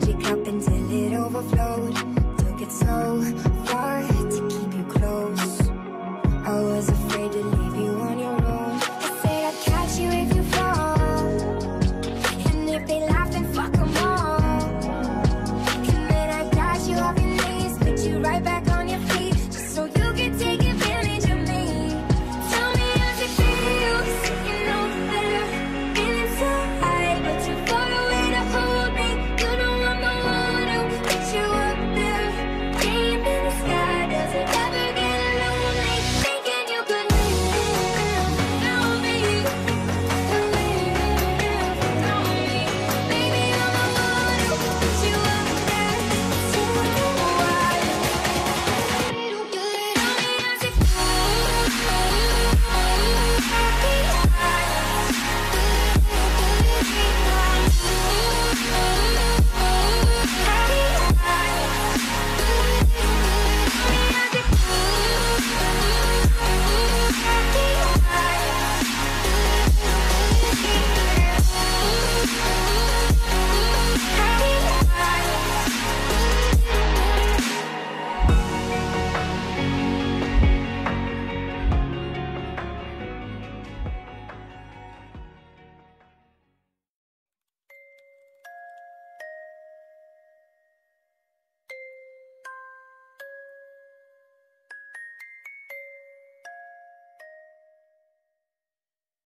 filled cup until it overflowed. Took it so far to keep you close. I was afraid to leave you on your own. I said I'd catch you if you fall. And if they laugh then fuck them all. And then I got you off your knees Put you right back